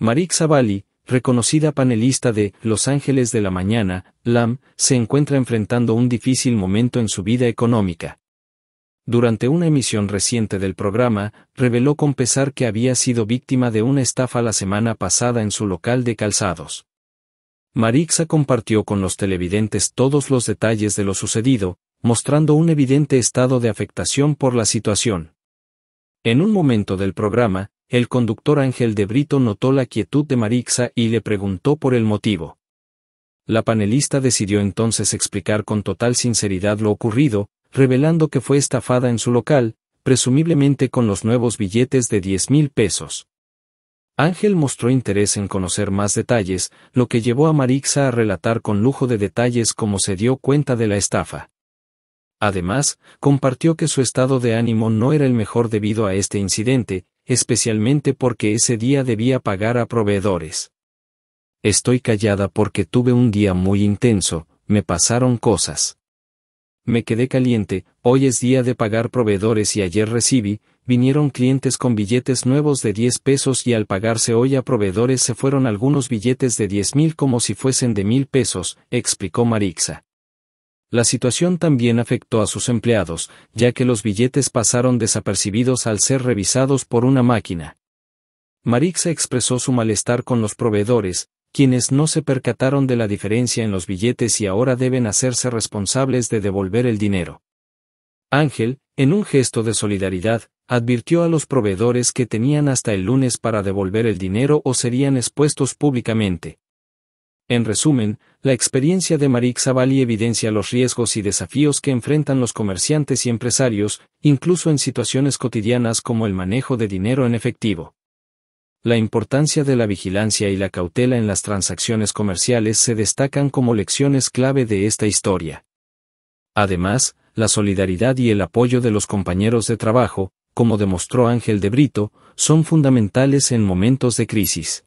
Marik Zavali, reconocida panelista de Los Ángeles de la Mañana, LAM, se encuentra enfrentando un difícil momento en su vida económica. Durante una emisión reciente del programa, reveló con pesar que había sido víctima de una estafa la semana pasada en su local de calzados. Marixa compartió con los televidentes todos los detalles de lo sucedido, mostrando un evidente estado de afectación por la situación. En un momento del programa, el conductor Ángel de Brito notó la quietud de Marixa y le preguntó por el motivo. La panelista decidió entonces explicar con total sinceridad lo ocurrido, revelando que fue estafada en su local, presumiblemente con los nuevos billetes de 10 mil pesos. Ángel mostró interés en conocer más detalles, lo que llevó a Marixa a relatar con lujo de detalles cómo se dio cuenta de la estafa. Además, compartió que su estado de ánimo no era el mejor debido a este incidente, especialmente porque ese día debía pagar a proveedores. Estoy callada porque tuve un día muy intenso, me pasaron cosas. Me quedé caliente, hoy es día de pagar proveedores y ayer recibí, vinieron clientes con billetes nuevos de 10 pesos y al pagarse hoy a proveedores se fueron algunos billetes de 10 mil como si fuesen de mil pesos, explicó Marixa. La situación también afectó a sus empleados, ya que los billetes pasaron desapercibidos al ser revisados por una máquina. Marixa expresó su malestar con los proveedores, quienes no se percataron de la diferencia en los billetes y ahora deben hacerse responsables de devolver el dinero. Ángel, en un gesto de solidaridad, advirtió a los proveedores que tenían hasta el lunes para devolver el dinero o serían expuestos públicamente. En resumen, la experiencia de Marik Zavali evidencia los riesgos y desafíos que enfrentan los comerciantes y empresarios, incluso en situaciones cotidianas como el manejo de dinero en efectivo. La importancia de la vigilancia y la cautela en las transacciones comerciales se destacan como lecciones clave de esta historia. Además, la solidaridad y el apoyo de los compañeros de trabajo, como demostró Ángel de Brito, son fundamentales en momentos de crisis.